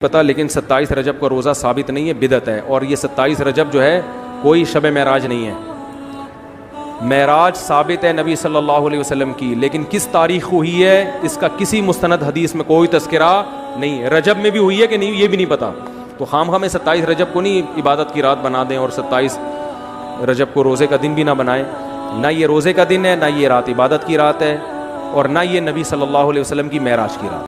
पता, लेकिन सत्ताईस रजब का रोज़ा साबित नहीं है, बिदत है। और ये सत्ताईस रजब जो है, कोई शब महराज नहीं है। महराज साबित है नबी सल्लल्लाहु अलैहि वसल्लम की, लेकिन किस तारीख को हुई है, इसका किसी मुस्तनद हदीस में कोई तस्करा नहीं है। रजब में भी हुई है कि नहीं, ये भी नहीं पता। तो खाम हमें सत्ताईस रजब को नहीं इबादत की रात बना दें और सत्ताईस रजब को रोज़े का दिन भी ना बनाएँ। ना ये रोज़े का दिन है, ना ये रात इबादत की रात है, और ना ये नबी सल्लल्लाहु अलैहि वसल्लम की महराज की रात।